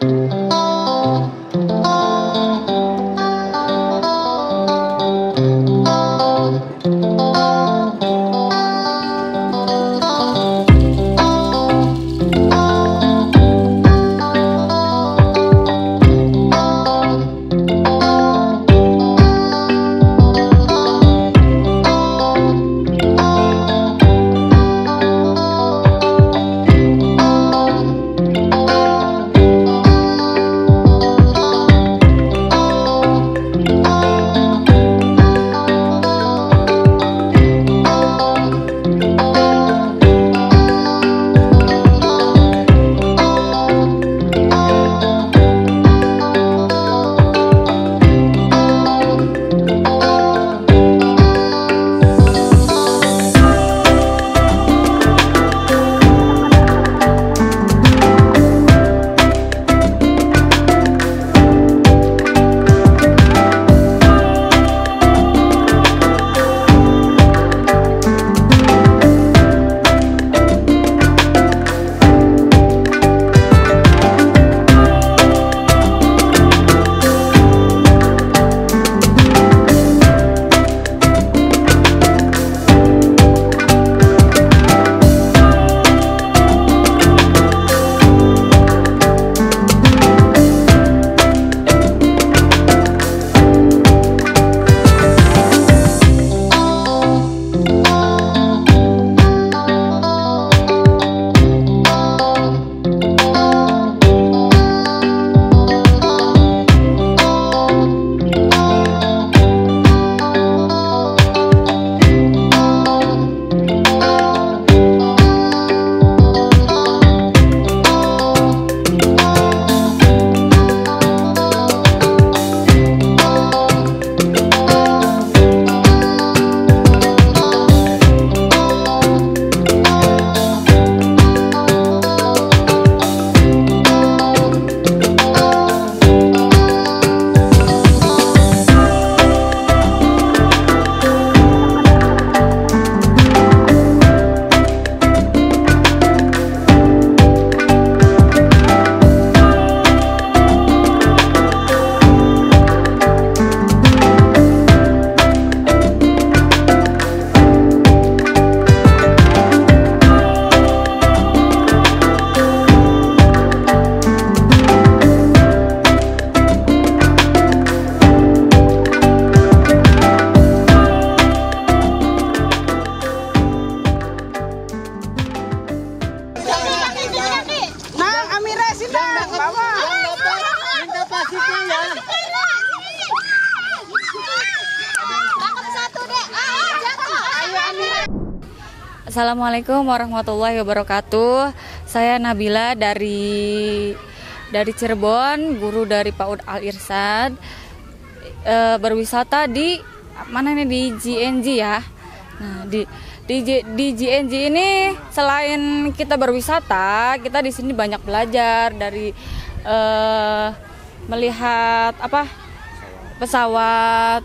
Música Assalamualaikum warahmatullahi wabarakatuh. Saya Nabila dari dari Cirebon, guru dari PAUD Al Irsad. E, berwisata di mana ini di GNG ya. Nah, di di, di GNG ini selain kita berwisata, kita di sini banyak belajar dari e, melihat apa? pesawat,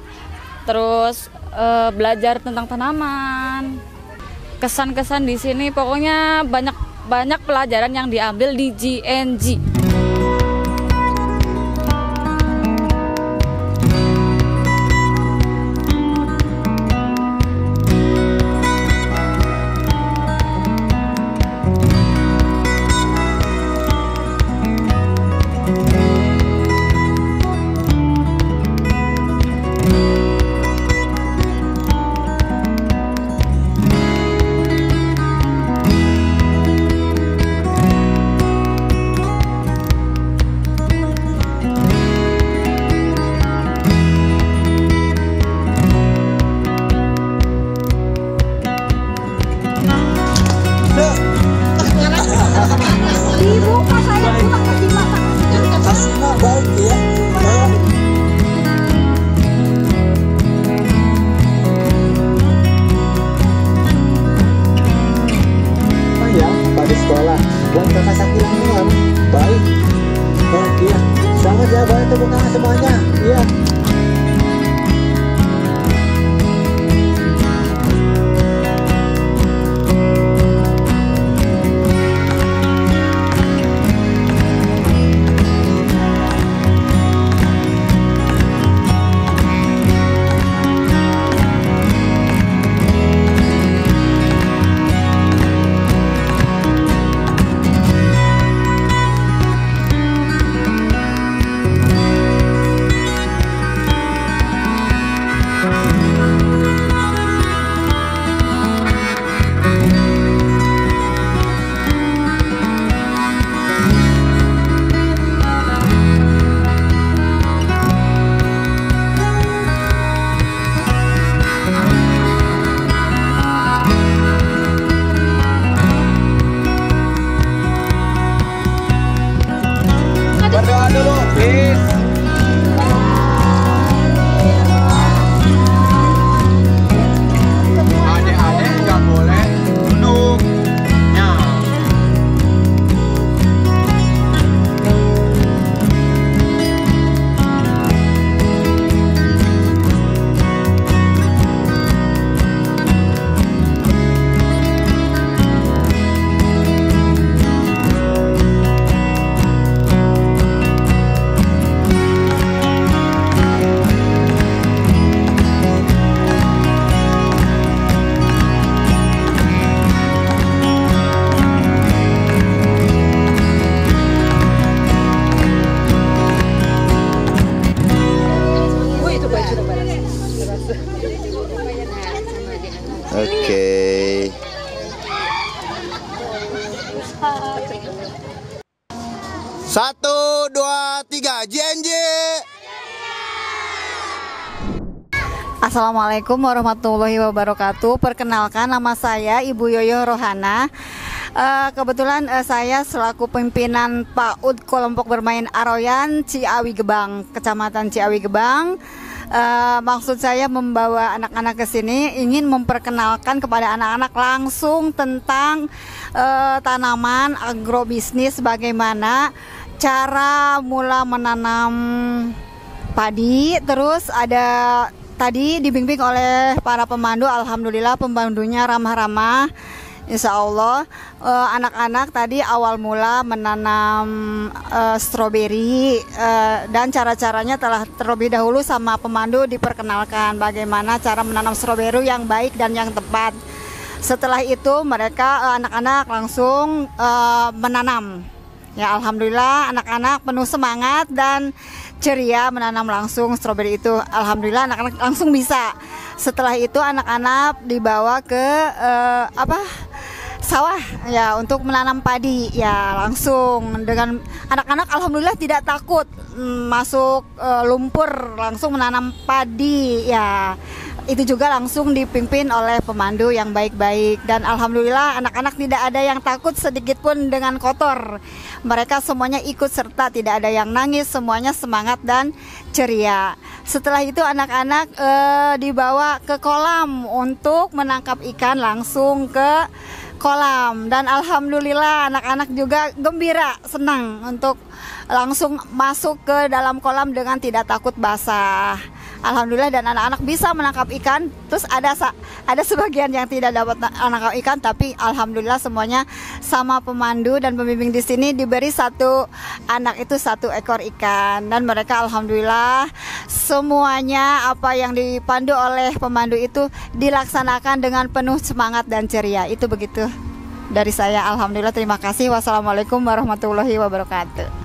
terus e, belajar tentang tanaman kesan-kesan di sini pokoknya banyak banyak pelajaran yang diambil di GNG. Tepuk semuanya iya Satu, dua, tiga, JNJ. Assalamualaikum warahmatullahi wabarakatuh. Perkenalkan nama saya Ibu Yoyo Rohana. Eh, kebetulan eh, saya selaku pimpinan PAUD kelompok bermain Aroyan Ciawi Gebang, Kecamatan Ciawi Gebang. Eh, maksud saya membawa anak-anak ke sini ingin memperkenalkan kepada anak-anak langsung tentang eh, tanaman agrobisnis bagaimana cara mula menanam padi terus ada tadi dibimbing oleh para pemandu alhamdulillah pemandunya ramah-ramah Insya Allah eh, anak-anak tadi awal mula menanam eh, stroberi eh, dan cara-caranya telah terlebih dahulu sama pemandu diperkenalkan bagaimana cara menanam stroberi yang baik dan yang tepat. Setelah itu mereka anak-anak langsung menanam. Ya alhamdulillah anak-anak penuh semangat dan ceria menanam langsung stroberi itu. Alhamdulillah anak-anak langsung bisa. Setelah itu anak-anak dibawa ke eh, apa? sawah ya untuk menanam padi ya langsung dengan anak-anak alhamdulillah tidak takut mm, masuk eh, lumpur langsung menanam padi ya itu juga langsung dipimpin oleh pemandu yang baik-baik. Dan alhamdulillah anak-anak tidak ada yang takut sedikit pun dengan kotor. Mereka semuanya ikut serta tidak ada yang nangis semuanya semangat dan ceria. Setelah itu anak-anak eh, dibawa ke kolam untuk menangkap ikan langsung ke kolam. Dan alhamdulillah anak-anak juga gembira senang untuk langsung masuk ke dalam kolam dengan tidak takut basah. Alhamdulillah dan anak-anak bisa menangkap ikan. Terus ada ada sebagian yang tidak dapat na- menangkap ikan tapi alhamdulillah semuanya sama pemandu dan pembimbing di sini diberi satu anak itu satu ekor ikan dan mereka alhamdulillah semuanya apa yang dipandu oleh pemandu itu dilaksanakan dengan penuh semangat dan ceria. Itu begitu dari saya alhamdulillah terima kasih wassalamualaikum warahmatullahi wabarakatuh